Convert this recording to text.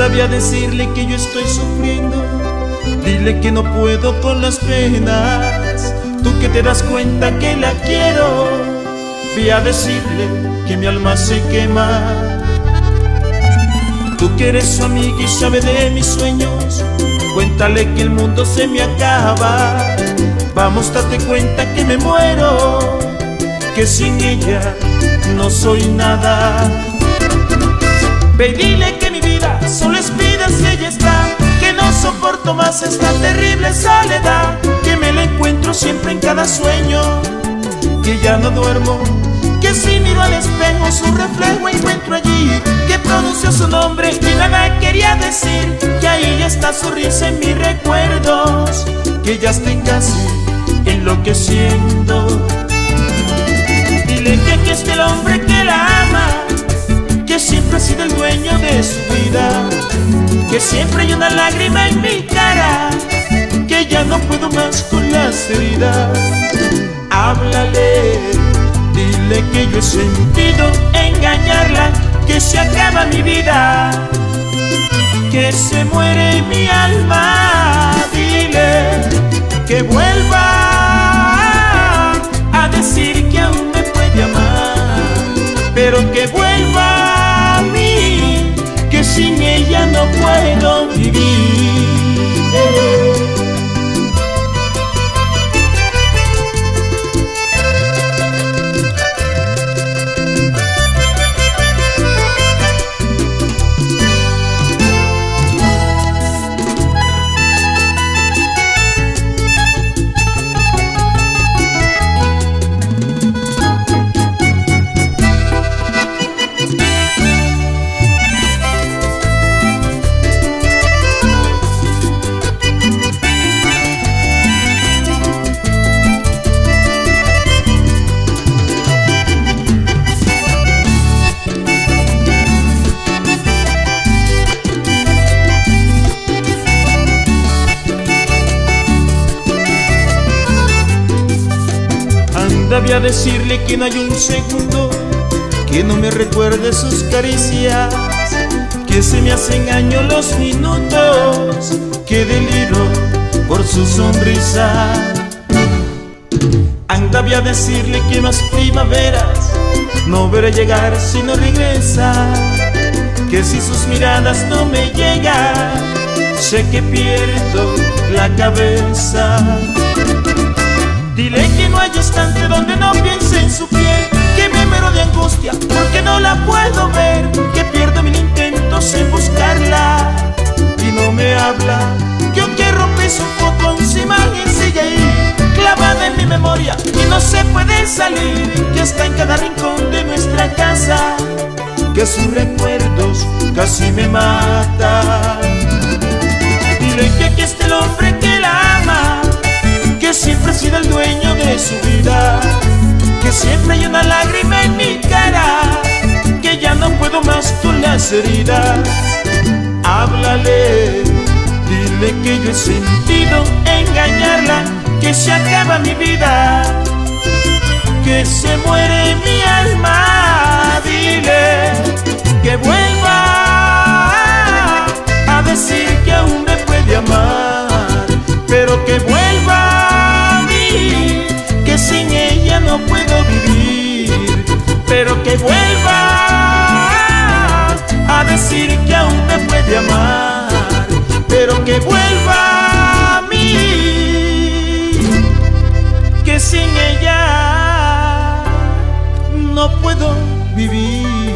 Anda a decirle que yo estoy sufriendo. Dile que no puedo con las penas. Tú que te das cuenta que la quiero. Ve a decirle que mi alma se quema. Tú que eres su amiga y sabe de mis sueños. Cuéntale que el mundo se me acaba. Vamos, date cuenta que me muero. Que sin ella no soy nada. Ve dile que más esta terrible soledad. Que me la encuentro siempre en cada sueño. Que ya no duermo. Que si miro al espejo su reflejo encuentro allí. Que pronunció su nombre y nada quería decir. Que ahí está su risa en mis recuerdos. Que ya estoy casi enloqueciendo. Dile que aquí está el hombre que la ama, que siempre ha sido el dueño de su vida, que siempre hay una lágrima en mi cara, que ya no puedo más con las heridas. Háblale, dile que yo he sentido engañarla, que se acaba mi vida, que se muere mi alma. Dile que vuelva pero que vuelva no puedo Debía decirle que no hay un segundo que no me recuerde sus caricias, que se me hacen años los minutos, que deliro por su sonrisa. Anda a decirle que más primaveras no veré llegar si no regresa, que si sus miradas no me llegan, sé que pierdo la cabeza. Dile que no hay instante donde no piense en su piel Que me muero de angustia porque no la puedo ver Que pierdo mil intentos en buscarla. Y no me habla aunque rompe su foto en su imagen sigue ahí Clavada en mi memoria y no se puede salir Que está en cada rincón de nuestra casa Que sus recuerdos casi me matan. Dile que aquí está el hombre siempre hay una lágrima en mi cara, que ya no puedo más con las heridas. Háblale, dile que yo he sentido engañarla, que se acaba mi vida, que se muere mi alma. Dile que vuelva ella no puedo vivir, pero que vuelva a decir que aún me puede amar, pero que vuelva a mí, que sin ella no puedo vivir.